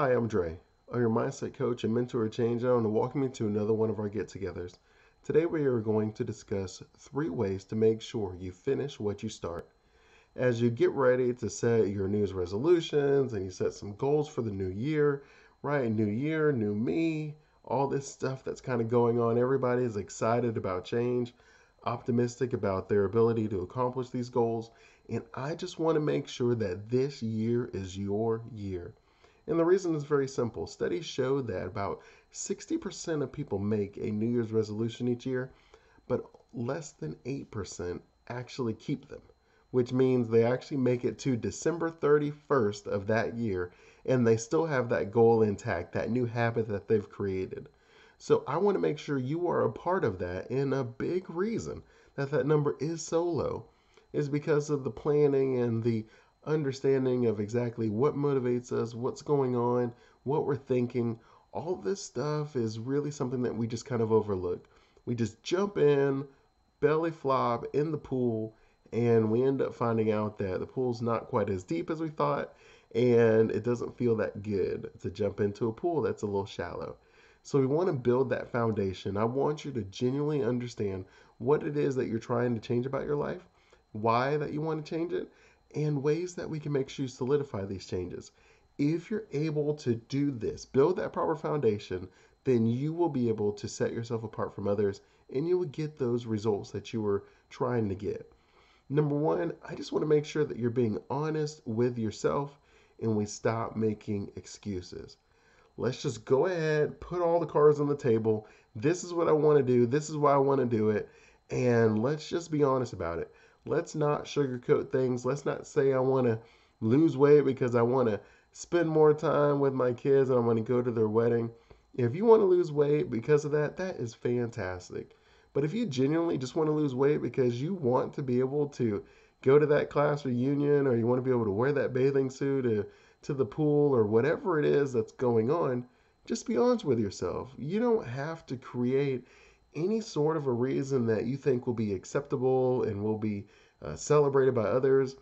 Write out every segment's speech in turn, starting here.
Hi, I'm Dre. I'm your mindset coach and mentor of change, and want to welcome you to another one of our get togethers. Today, we are going to discuss three ways to make sure you finish what you start. As you get ready to set your New resolutions and you set some goals for the new year, right? New year, new me, all this stuff that's kind of going on. Everybody is excited about change, optimistic about their ability to accomplish these goals. And I just want to make sure that this year is your year. And the reason is very simple. Studies show that about 60% of people make a New Year's resolution each year, but less than 8% actually keep them, which means they actually make it to December 31st of that year and they still have that goal intact, that new habit that they've created. So I want to make sure you are a part of that. And a big reason that that number is so low is because of the planning and the understanding of exactly what motivates us, what's going on, what we're thinking. All this stuff is really something that we just kind of overlook. We just jump in, belly flop in the pool, and we end up finding out that the pool's not quite as deep as we thought, and it doesn't feel that good to jump into a pool that's a little shallow. So we want to build that foundation. I want you to genuinely understand what it is that you're trying to change about your life, why that you want to change it, and ways that we can make sure you solidify these changes. If you're able to do this, build that proper foundation, then you will be able to set yourself apart from others and you will get those results that you were trying to get. Number one, I just want to make sure that you're being honest with yourself and we stop making excuses. Let's just go ahead, put all the cards on the table. This is what I want to do. This is why I want to do it. And let's just be honest about it. Let's not sugarcoat things. Let's not say I want to lose weight because I want to spend more time with my kids and I want to go to their wedding. If you want to lose weight because of that, that is fantastic. But if you genuinely just want to lose weight because you want to be able to go to that class reunion or you want to be able to wear that bathing suit to, to the pool or whatever it is that's going on, just be honest with yourself. You don't have to create any sort of a reason that you think will be acceptable and will be uh, celebrated by others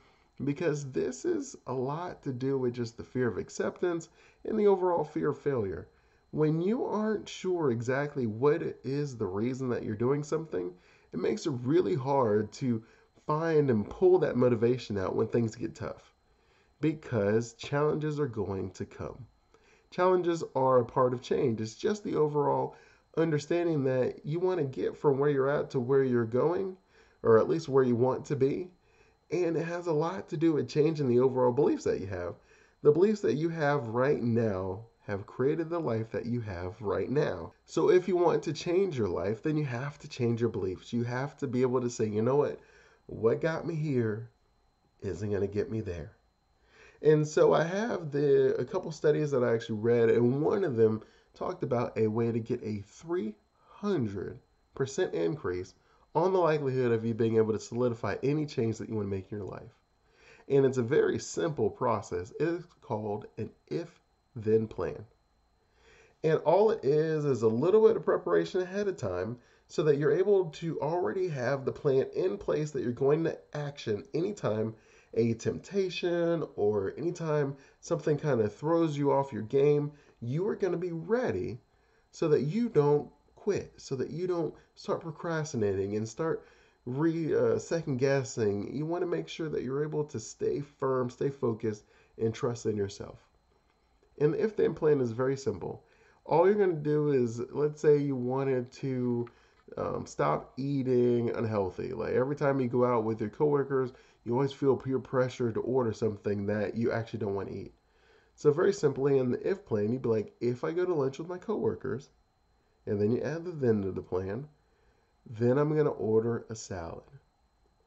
because this is a lot to do with just the fear of acceptance and the overall fear of failure. When you aren't sure exactly what is the reason that you're doing something, it makes it really hard to find and pull that motivation out when things get tough because challenges are going to come. Challenges are a part of change. It's just the overall understanding that you want to get from where you're at to where you're going, or at least where you want to be. And it has a lot to do with changing the overall beliefs that you have. The beliefs that you have right now have created the life that you have right now. So if you want to change your life, then you have to change your beliefs. You have to be able to say, you know what? What got me here isn't going to get me there. And so I have the a couple studies that I actually read, and one of them talked about a way to get a 300% increase on the likelihood of you being able to solidify any change that you want to make in your life. And it's a very simple process. It's called an if then plan. And all it is is a little bit of preparation ahead of time so that you're able to already have the plan in place that you're going to action anytime a temptation or anytime something kind of throws you off your game you are going to be ready so that you don't quit, so that you don't start procrastinating and start re uh, second guessing. You want to make sure that you're able to stay firm, stay focused, and trust in yourself. And if the if then plan is very simple. All you're going to do is, let's say you wanted to um, stop eating unhealthy. Like every time you go out with your coworkers, you always feel peer pressure to order something that you actually don't want to eat. So very simply in the if plan, you'd be like, if I go to lunch with my coworkers, and then you add the then to the plan, then I'm going to order a salad.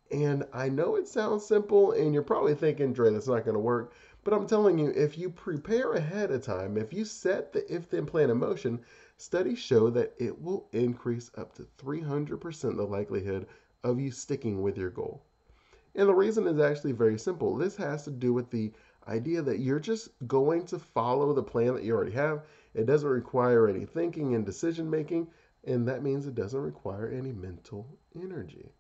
And I know it sounds simple, and you're probably thinking, Dre, that's not going to work. But I'm telling you, if you prepare ahead of time, if you set the if then plan in motion, studies show that it will increase up to 300% the likelihood of you sticking with your goal. And the reason is actually very simple. This has to do with the idea that you're just going to follow the plan that you already have. It doesn't require any thinking and decision making, and that means it doesn't require any mental energy.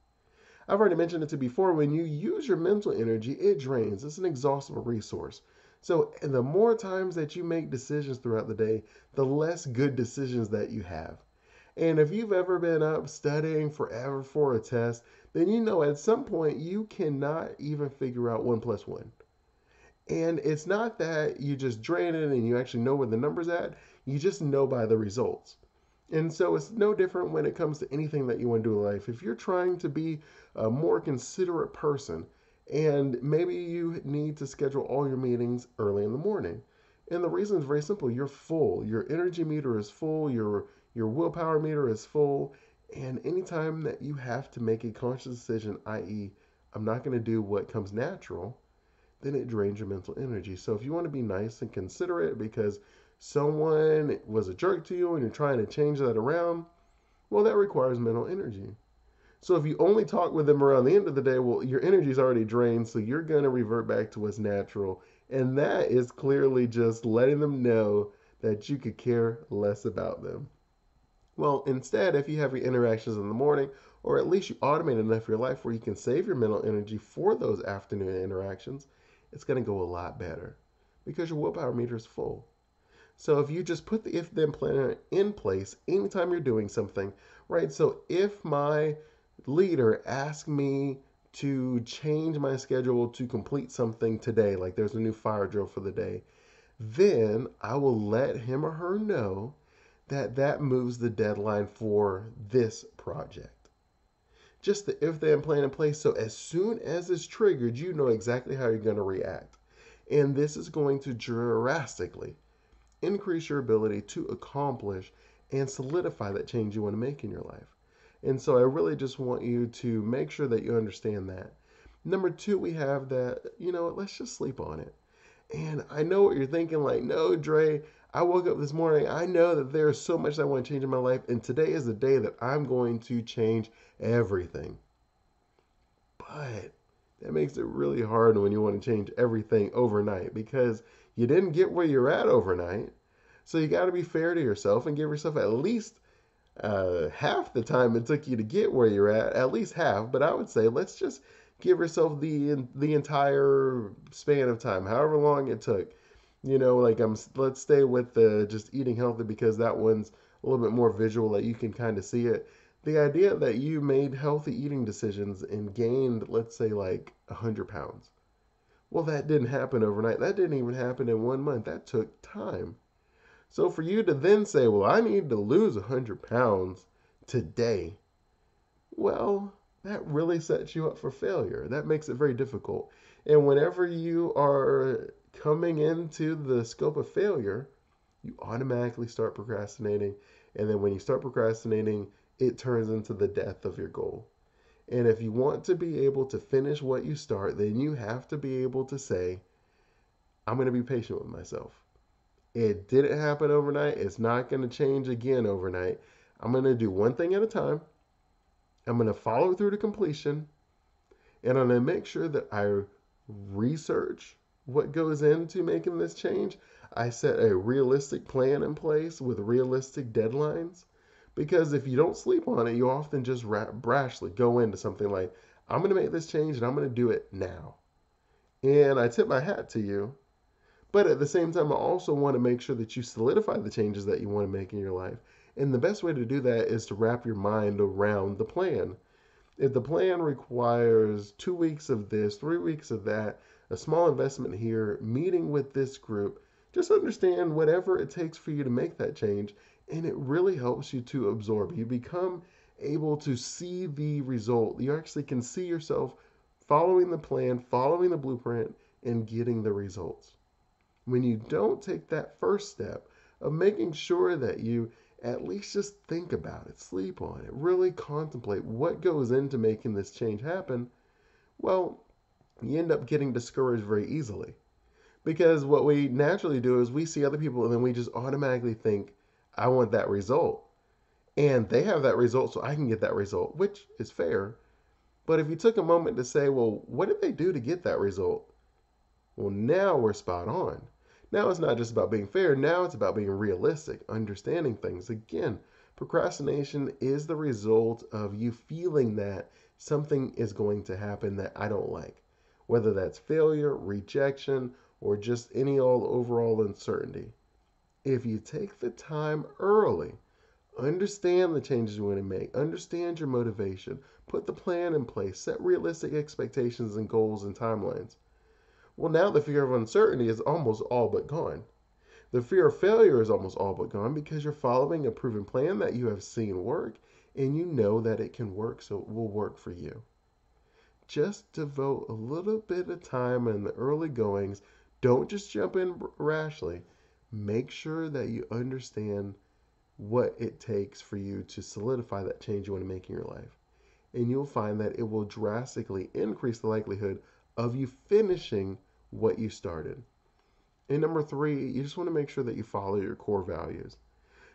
I've already mentioned it to before. When you use your mental energy, it drains. It's an exhaustible resource. So, the more times that you make decisions throughout the day, the less good decisions that you have. And if you've ever been up studying forever for a test, then you know at some point you cannot even figure out one plus one. And it's not that you just drain it and you actually know where the number's at, you just know by the results. And so it's no different when it comes to anything that you want to do in life. If you're trying to be a more considerate person, and maybe you need to schedule all your meetings early in the morning. And the reason is very simple. You're full. Your energy meter is full. Your your willpower meter is full. And anytime that you have to make a conscious decision, i.e., I'm not going to do what comes natural, then it drains your mental energy. So if you want to be nice and considerate because someone was a jerk to you and you're trying to change that around, well, that requires mental energy. So if you only talk with them around the end of the day, well, your energy's already drained, so you're going to revert back to what's natural. And that is clearly just letting them know that you could care less about them. Well, instead, if you have your interactions in the morning, or at least you automate enough of your life where you can save your mental energy for those afternoon interactions, it's going to go a lot better because your willpower meter is full. So if you just put the if then planner in place anytime you're doing something, right? So if my leader asks me to change my schedule to complete something today, like there's a new fire drill for the day, then I will let him or her know that that moves the deadline for this project just the if then plan in place. So as soon as it's triggered, you know exactly how you're going to react. And this is going to drastically increase your ability to accomplish and solidify that change you want to make in your life. And so I really just want you to make sure that you understand that. Number two, we have that, you know, let's just sleep on it. And I know what you're thinking, like, no, Dre, I woke up this morning. I know that there is so much I want to change in my life, and today is the day that I'm going to change everything. But that makes it really hard when you want to change everything overnight because you didn't get where you're at overnight. So you got to be fair to yourself and give yourself at least uh, half the time it took you to get where you're at, at least half. But I would say let's just give yourself the the entire span of time, however long it took you know, like um, I'm let's stay with the just eating healthy because that one's a little bit more visual that you can kind of see it. The idea that you made healthy eating decisions and gained, let's say, like 100 pounds. Well, that didn't happen overnight. That didn't even happen in one month. That took time. So for you to then say, well, I need to lose 100 pounds today, well, that really sets you up for failure. That makes it very difficult. And whenever you are coming into the scope of failure, you automatically start procrastinating. And then when you start procrastinating, it turns into the death of your goal. And if you want to be able to finish what you start, then you have to be able to say, I'm going to be patient with myself. It didn't happen overnight. It's not going to change again overnight. I'm going to do one thing at a time. I'm going to follow through to completion. And I'm going to make sure that I research what goes into making this change. I set a realistic plan in place with realistic deadlines. Because if you don't sleep on it, you often just brashly go into something like, I'm going to make this change and I'm going to do it now. And I tip my hat to you. But at the same time, I also want to make sure that you solidify the changes that you want to make in your life. And the best way to do that is to wrap your mind around the plan. If the plan requires two weeks of this, three weeks of that, a small investment here, meeting with this group, just understand whatever it takes for you to make that change. And it really helps you to absorb. You become able to see the result. You actually can see yourself following the plan, following the blueprint, and getting the results. When you don't take that first step of making sure that you at least just think about it, sleep on it, really contemplate what goes into making this change happen, well, you end up getting discouraged very easily. Because what we naturally do is we see other people and then we just automatically think, I want that result. And they have that result, so I can get that result, which is fair. But if you took a moment to say, well, what did they do to get that result? Well, now we're spot on. Now it's not just about being fair, now it's about being realistic, understanding things. Again, procrastination is the result of you feeling that something is going to happen that I don't like whether that's failure, rejection, or just any all overall uncertainty. If you take the time early, understand the changes you want to make, understand your motivation, put the plan in place, set realistic expectations and goals and timelines. Well, now the fear of uncertainty is almost all but gone. The fear of failure is almost all but gone because you're following a proven plan that you have seen work and you know that it can work, so it will work for you. Just devote a little bit of time in the early goings. Don't just jump in rashly. Make sure that you understand what it takes for you to solidify that change you want to make in your life. And you'll find that it will drastically increase the likelihood of you finishing what you started. And number three, you just want to make sure that you follow your core values.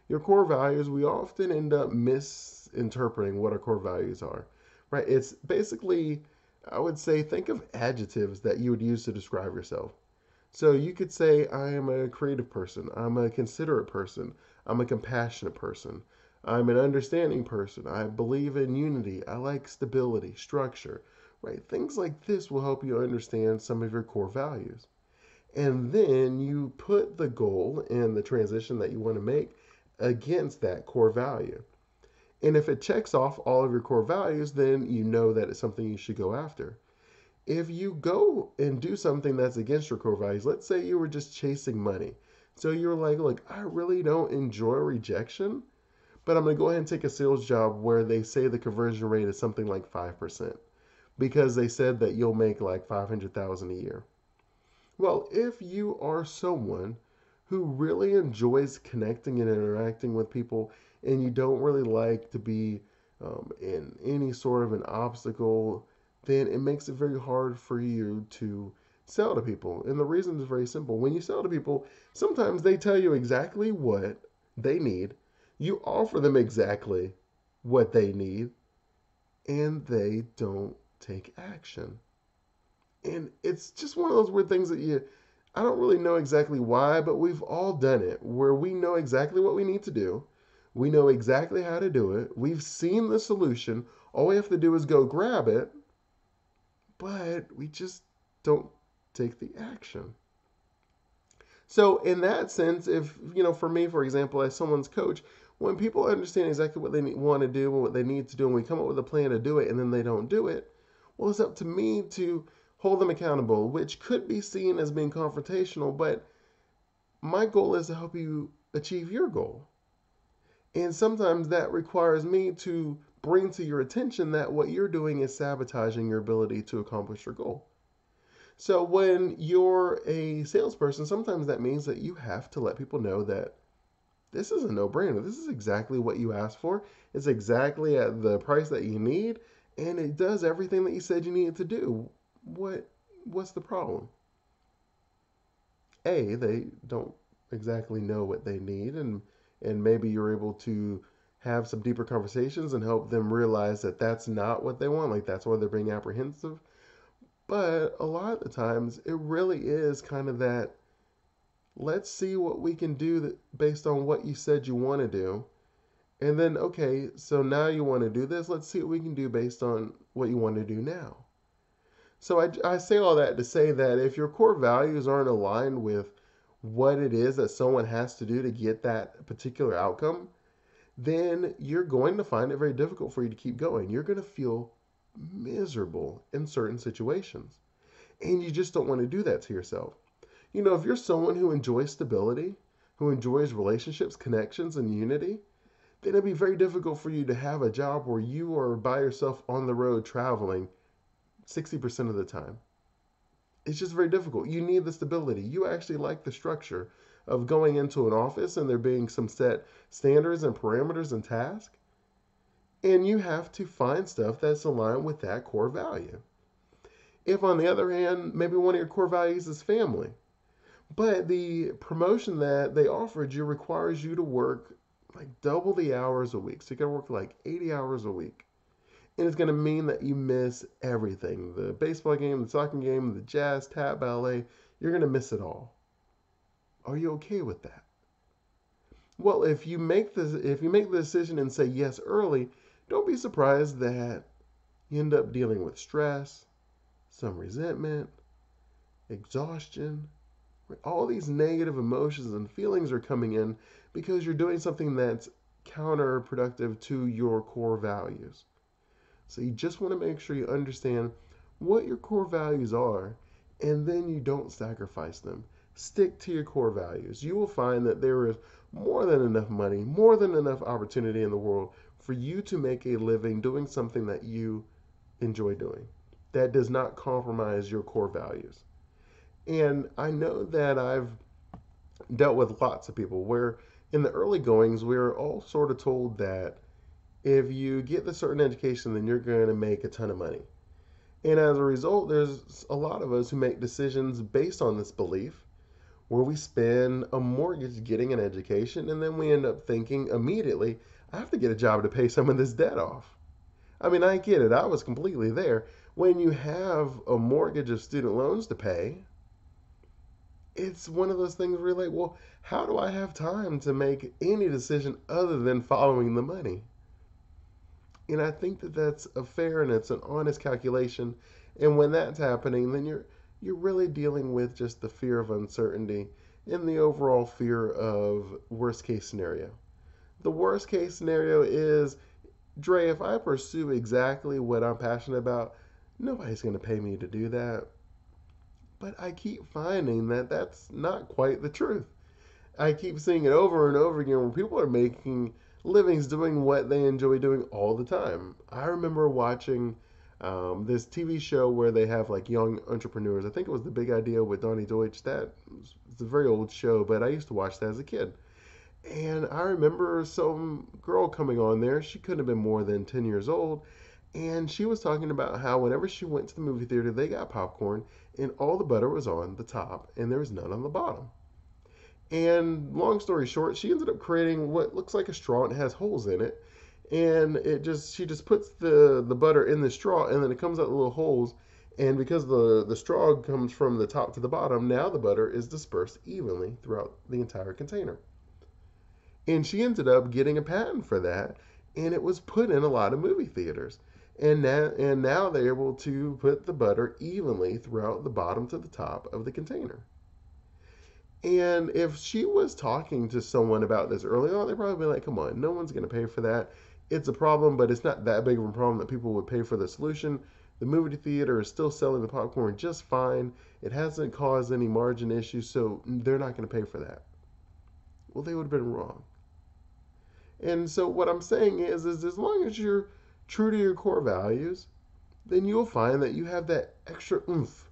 Your core values, we often end up misinterpreting what our core values are, right? It's basically, I would say, think of adjectives that you would use to describe yourself. So you could say, I am a creative person, I'm a considerate person, I'm a compassionate person, I'm an understanding person, I believe in unity, I like stability, structure, right? Things like this will help you understand some of your core values. And then you put the goal and the transition that you want to make against that core value. And if it checks off all of your core values, then you know that it's something you should go after. If you go and do something that's against your core values, let's say you were just chasing money. So you're like, look, I really don't enjoy rejection, but I'm going to go ahead and take a sales job where they say the conversion rate is something like 5% because they said that you'll make like 500,000 a year. Well, if you are someone who really enjoys connecting and interacting with people, and you don't really like to be um, in any sort of an obstacle, then it makes it very hard for you to sell to people. And the reason is very simple. When you sell to people, sometimes they tell you exactly what they need, you offer them exactly what they need, and they don't take action. And it's just one of those weird things that you, I don't really know exactly why, but we've all done it where we know exactly what we need to do. We know exactly how to do it. We've seen the solution. All we have to do is go grab it, but we just don't take the action. So, in that sense, if, you know, for me, for example, as someone's coach, when people understand exactly what they want to do and what they need to do, and we come up with a plan to do it and then they don't do it, well, it's up to me to hold them accountable, which could be seen as being confrontational, but my goal is to help you achieve your goal. And sometimes that requires me to bring to your attention that what you're doing is sabotaging your ability to accomplish your goal. So when you're a salesperson, sometimes that means that you have to let people know that this is a no-brainer. This is exactly what you asked for. It's exactly at the price that you need, and it does everything that you said you needed to do what what's the problem? A, they don't exactly know what they need and and maybe you're able to have some deeper conversations and help them realize that that's not what they want like that's why they're being apprehensive. But a lot of the times it really is kind of that let's see what we can do that based on what you said you want to do. And then okay so now you want to do this let's see what we can do based on what you want to do now. So I, I say all that to say that if your core values aren't aligned with what it is that someone has to do to get that particular outcome, then you're going to find it very difficult for you to keep going. You're going to feel miserable in certain situations. And you just don't want to do that to yourself. You know, if you're someone who enjoys stability, who enjoys relationships, connections, and unity, then it'd be very difficult for you to have a job where you are by yourself on the road traveling 60% of the time. It's just very difficult. You need the stability. You actually like the structure of going into an office and there being some set standards and parameters and tasks. And you have to find stuff that's aligned with that core value. If, on the other hand, maybe one of your core values is family, but the promotion that they offered you requires you to work like double the hours a week. So you got to work like 80 hours a week and it's going to mean that you miss everything the baseball game, the soccer game, the jazz, tap, ballet. You're going to miss it all. Are you okay with that? Well, if you make this, if you make the decision and say yes early, don't be surprised that you end up dealing with stress, some resentment, exhaustion, All these negative emotions and feelings are coming in because you're doing something that's counterproductive to your core values. So you just want to make sure you understand what your core values are and then you don't sacrifice them. Stick to your core values. You will find that there is more than enough money, more than enough opportunity in the world for you to make a living doing something that you enjoy doing. That does not compromise your core values. And I know that I've dealt with lots of people where in the early goings we were all sort of told that if you get the certain education, then you're going to make a ton of money. And as a result, there's a lot of us who make decisions based on this belief where we spend a mortgage getting an education and then we end up thinking immediately, I have to get a job to pay some of this debt off. I mean, I get it. I was completely there. When you have a mortgage of student loans to pay, it's one of those things where you're like, well, how do I have time to make any decision other than following the money? And I think that that's a fair and it's an honest calculation. And when that's happening, then you're you're really dealing with just the fear of uncertainty and the overall fear of worst case scenario. The worst case scenario is, Dre, if I pursue exactly what I'm passionate about, nobody's going to pay me to do that. But I keep finding that that's not quite the truth. I keep seeing it over and over again where people are making livings doing what they enjoy doing all the time. I remember watching um, this TV show where they have like young entrepreneurs. I think it was The Big Idea with Donny Deutsch. That it's a very old show, but I used to watch that as a kid. And I remember some girl coming on there. She couldn't have been more than 10 years old. And she was talking about how whenever she went to the movie theater, they got popcorn and all the butter was on the top and there was none on the bottom. And long story short, she ended up creating what looks like a straw and has holes in it. And it just she just puts the the butter in the straw and then it comes out little holes. And because the the straw comes from the top to the bottom, now the butter is dispersed evenly throughout the entire container. And she ended up getting a patent for that, and it was put in a lot of movie theaters. And now, and now they're able to put the butter evenly throughout the bottom to the top of the container. And if she was talking to someone about this early on, they'd probably be like, come on, no one's going to pay for that. It's a problem, but it's not that big of a problem that people would pay for the solution. The movie theater is still selling the popcorn just fine. It hasn't caused any margin issues, so they're not going to pay for that. Well, they would have been wrong. And so what I'm saying is, is as long as you're true to your core values, then you'll find that you have that extra oomph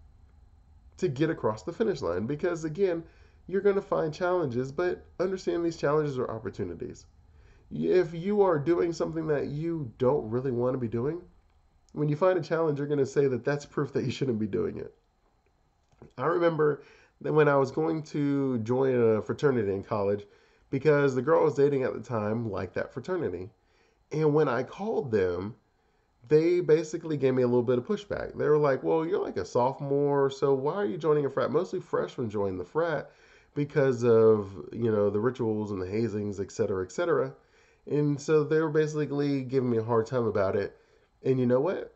to get across the finish line. Because again, you're going to find challenges, but understand these challenges are opportunities. If you are doing something that you don't really want to be doing, when you find a challenge, you're going to say that that's proof that you shouldn't be doing it. I remember that when I was going to join a fraternity in college, because the girl I was dating at the time liked that fraternity. And when I called them, they basically gave me a little bit of pushback. They were like, Well, you're like a sophomore, so why are you joining a frat? Mostly freshmen join the frat because of you know the rituals and the hazings, et cetera, et cetera. And so they were basically giving me a hard time about it. And you know what?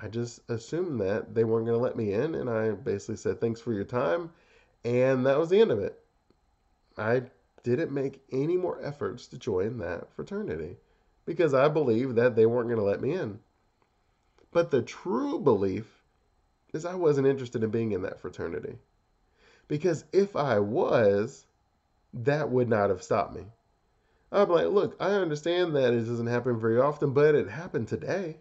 I just assumed that they weren't going to let me in, and I basically said thanks for your time, and that was the end of it. I didn't make any more efforts to join that fraternity because I believed that they weren't going to let me in. But the true belief is I wasn't interested in being in that fraternity. Because if I was, that would not have stopped me. I'm like, look, I understand that it doesn't happen very often, but it happened today.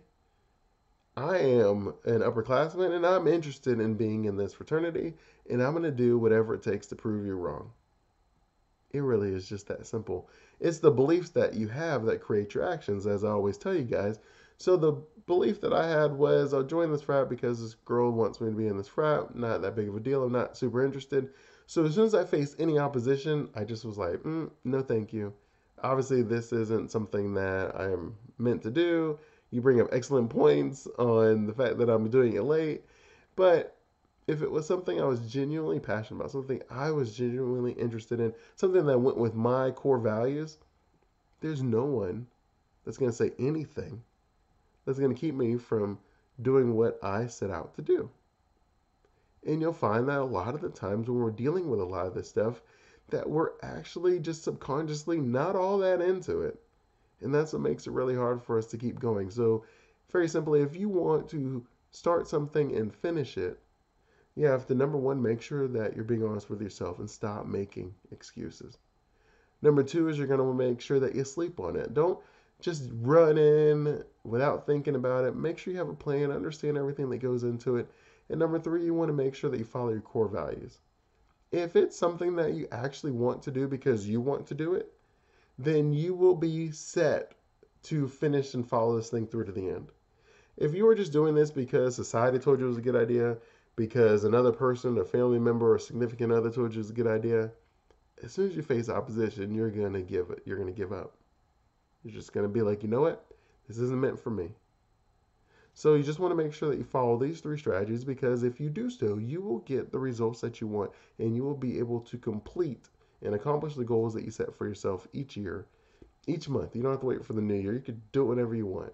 I am an upperclassman and I'm interested in being in this fraternity, and I'm going to do whatever it takes to prove you wrong. It really is just that simple. It's the beliefs that you have that create your actions, as I always tell you guys. So the belief that I had was I'll join this frat because this girl wants me to be in this frat. Not that big of a deal. I'm not super interested. So as soon as I faced any opposition, I just was like, mm, no, thank you. Obviously, this isn't something that I am meant to do. You bring up excellent points on the fact that I'm doing it late. But if it was something I was genuinely passionate about, something I was genuinely interested in, something that went with my core values, there's no one that's going to say anything that's going to keep me from doing what I set out to do. And you'll find that a lot of the times when we're dealing with a lot of this stuff, that we're actually just subconsciously not all that into it. And that's what makes it really hard for us to keep going. So, very simply, if you want to start something and finish it, you have to number one, make sure that you're being honest with yourself and stop making excuses. Number two is you're going to make sure that you sleep on it. Don't just run in without thinking about it. Make sure you have a plan, understand everything that goes into it. And number three, you want to make sure that you follow your core values. If it's something that you actually want to do because you want to do it, then you will be set to finish and follow this thing through to the end. If you are just doing this because society told you it was a good idea, because another person, a family member, or significant other told you it was a good idea, as soon as you face opposition, you're gonna give it. You're gonna give up. You're just gonna be like, you know what? This isn't meant for me. So you just want to make sure that you follow these three strategies because if you do so, you will get the results that you want and you will be able to complete and accomplish the goals that you set for yourself each year, each month. You don't have to wait for the new year. You can do it whenever you want.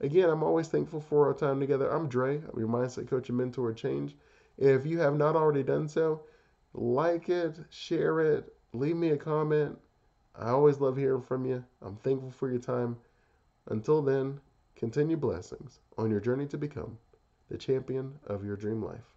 Again, I'm always thankful for our time together. I'm Dre. I'm your mindset coach and mentor change. If you have not already done so, like it, share it, leave me a comment. I always love hearing from you. I'm thankful for your time. Until then, continue blessings on your journey to become the champion of your dream life.